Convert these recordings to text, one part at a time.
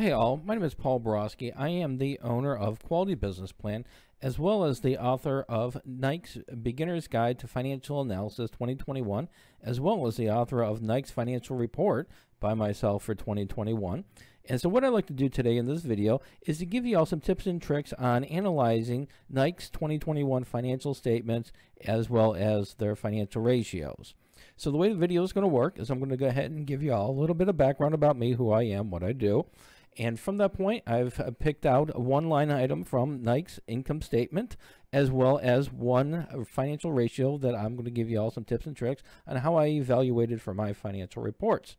Hey all, my name is Paul Borosky. I am the owner of Quality Business Plan, as well as the author of Nike's Beginner's Guide to Financial Analysis 2021, as well as the author of Nike's Financial Report by myself for 2021. And so what I'd like to do today in this video is to give you all some tips and tricks on analyzing Nike's 2021 financial statements as well as their financial ratios. So the way the video is going to work is I'm going to go ahead and give you all a little bit of background about me, who I am, what I do. And from that point, I've uh, picked out one line item from Nike's income statement, as well as one financial ratio that I'm going to give you all some tips and tricks on how I evaluated for my financial reports.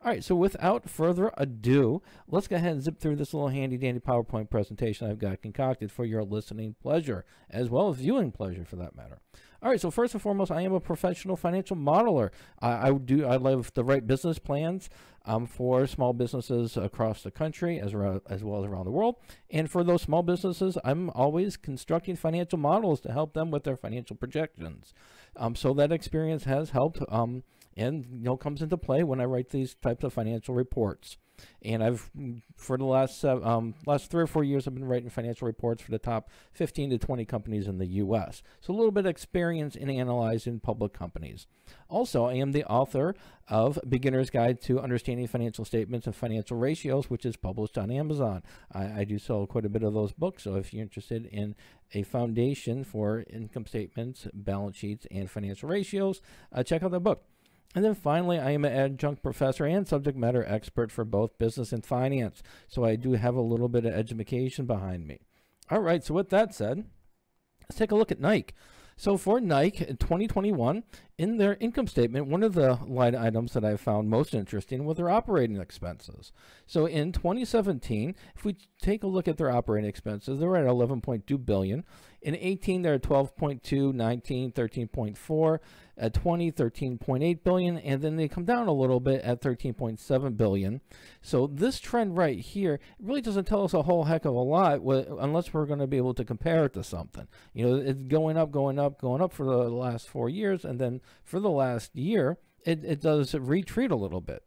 All right, so without further ado, let's go ahead and zip through this little handy dandy PowerPoint presentation I've got concocted for your listening pleasure, as well as viewing pleasure for that matter. All right, so first and foremost, I am a professional financial modeler. I, I do I love the right business plans um, for small businesses across the country as, as well as around the world. And for those small businesses, I'm always constructing financial models to help them with their financial projections. Um, so that experience has helped um, and you know comes into play when I write these types of financial reports. And I've for the last uh, um, last three or four years, I've been writing financial reports for the top 15 to 20 companies in the U.S. So a little bit of experience in analyzing public companies. Also, I am the author of Beginner's Guide to Understanding Financial Statements and Financial Ratios, which is published on Amazon. I, I do sell quite a bit of those books, so if you're interested in a foundation for income statements, balance sheets, and financial ratios, uh, check out the book. And then finally, I am an adjunct professor and subject matter expert for both business and finance. So I do have a little bit of education behind me. All right, so with that said, let's take a look at Nike. So for Nike in 2021, in their income statement, one of the line items that I found most interesting were their operating expenses. So in 2017, if we take a look at their operating expenses, they were at 11.2 billion. In 18, they're at 12.2, 19, 13.4, at 20, 13.8 billion, and then they come down a little bit at 13.7 billion. So this trend right here really doesn't tell us a whole heck of a lot unless we're going to be able to compare it to something. You know, it's going up, going up, going up for the last four years, and then for the last year, it, it does retreat a little bit.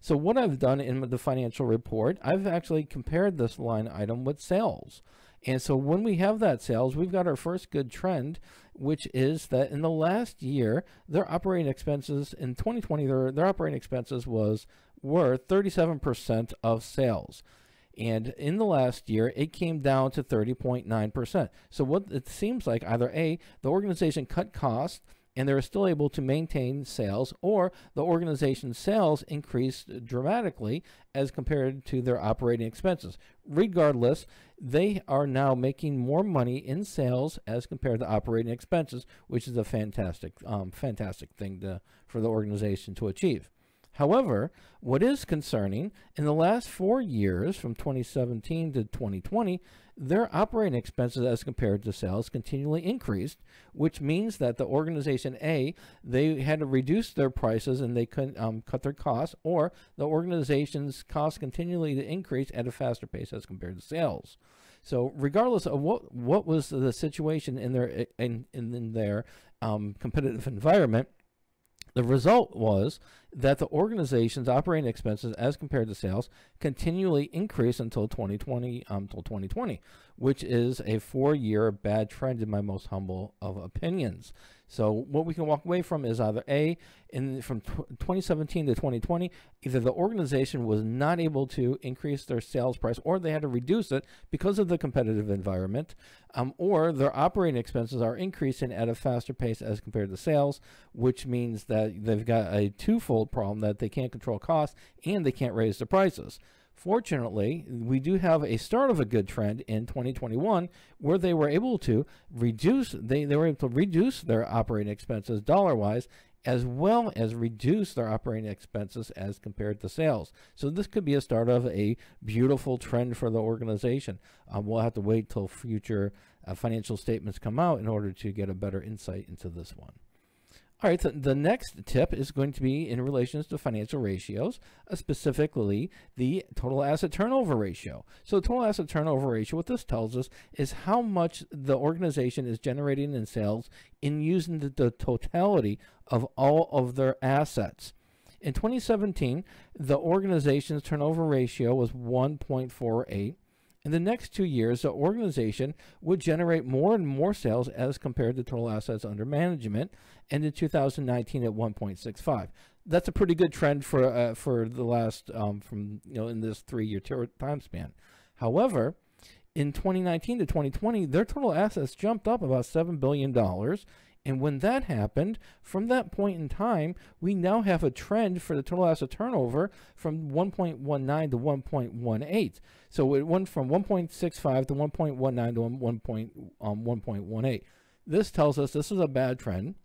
So what I've done in the financial report, I've actually compared this line item with sales. And so when we have that sales, we've got our first good trend, which is that in the last year, their operating expenses in 2020, their, their operating expenses was were 37% of sales. And in the last year, it came down to 30.9%. So what it seems like either A, the organization cut costs and they're still able to maintain sales, or the organization's sales increased dramatically as compared to their operating expenses. Regardless, they are now making more money in sales as compared to operating expenses, which is a fantastic, um, fantastic thing to, for the organization to achieve. However, what is concerning, in the last four years, from 2017 to 2020, their operating expenses as compared to sales continually increased, which means that the organization A, they had to reduce their prices and they couldn't um, cut their costs, or the organization's costs continually to increase at a faster pace as compared to sales. So regardless of what what was the situation in their in in, in their um, competitive environment, the result was that the organization's operating expenses as compared to sales continually increase until 2020 um, until 2020, which is a four-year bad trend in my most humble of opinions. So what we can walk away from is either A, in from 2017 to 2020, either the organization was not able to increase their sales price or they had to reduce it because of the competitive environment, um, or their operating expenses are increasing at a faster pace as compared to sales, which means that they've got a twofold problem that they can't control costs and they can't raise the prices. Fortunately, we do have a start of a good trend in 2021 where they were able to reduce they, they were able to reduce their operating expenses dollar wise as well as reduce their operating expenses as compared to sales. So this could be a start of a beautiful trend for the organization. Um, we'll have to wait till future uh, financial statements come out in order to get a better insight into this one. All right, so the next tip is going to be in relations to financial ratios, uh, specifically the total asset turnover ratio. So total asset turnover ratio, what this tells us is how much the organization is generating in sales in using the, the totality of all of their assets. In 2017, the organization's turnover ratio was 1.48. In the next two years, the organization would generate more and more sales as compared to total assets under management, and in 2019 at 1.65. That's a pretty good trend for uh, for the last um, from you know in this three-year time span. However, in 2019 to 2020, their total assets jumped up about $7 billion. And when that happened, from that point in time, we now have a trend for the total asset turnover from 1.19 to 1.18. So it went from 1.65 to 1.19 to 1. Um, 1.18. This tells us this is a bad trend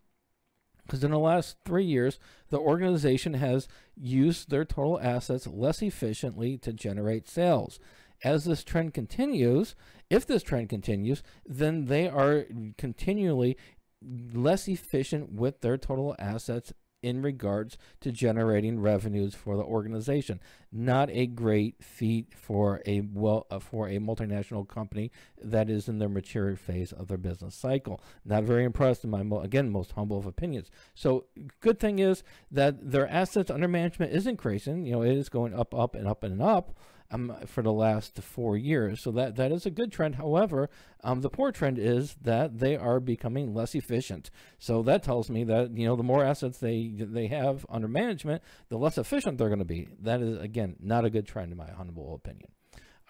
because in the last three years, the organization has used their total assets less efficiently to generate sales as this trend continues, if this trend continues, then they are continually less efficient with their total assets in regards to generating revenues for the organization. Not a great feat for a well uh, for a multinational company that is in their mature phase of their business cycle. Not very impressed in my mo again most humble of opinions. So good thing is that their assets under management is increasing. You know it is going up, up, and up and up um, for the last four years. So that, that is a good trend. However, um, the poor trend is that they are becoming less efficient. So that tells me that, you know, the more assets they, they have under management, the less efficient they're going to be. That is, again, not a good trend in my humble opinion.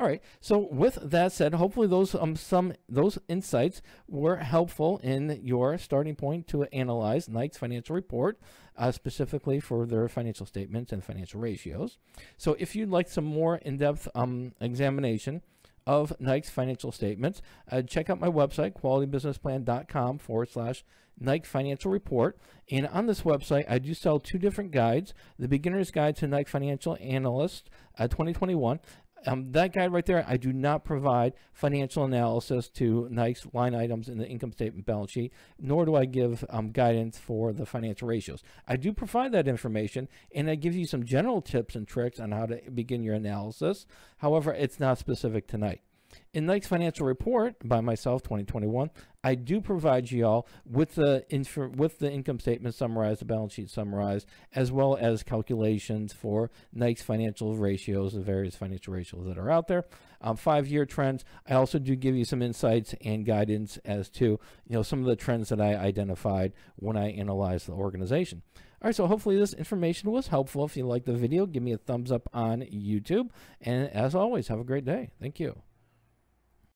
All right. So with that said, hopefully those um some those insights were helpful in your starting point to analyze Nike's financial report, uh, specifically for their financial statements and financial ratios. So if you'd like some more in-depth um examination of Nike's financial statements, uh, check out my website, qualitybusinessplan.com forward slash Nike Financial Report. And on this website, I do sell two different guides the Beginner's Guide to Nike Financial Analyst uh, 2021 um, that guide right there, I do not provide financial analysis to Nike's line items in the income statement balance sheet, nor do I give um, guidance for the financial ratios. I do provide that information, and I give you some general tips and tricks on how to begin your analysis. However, it's not specific to. In Nike's financial report by myself, 2021, I do provide you all with the with the income statement summarized, the balance sheet summarized, as well as calculations for Nike's financial ratios, the various financial ratios that are out there. Um, five-year trends. I also do give you some insights and guidance as to you know some of the trends that I identified when I analyzed the organization. All right, so hopefully this information was helpful. If you like the video, give me a thumbs up on YouTube. And as always, have a great day. Thank you.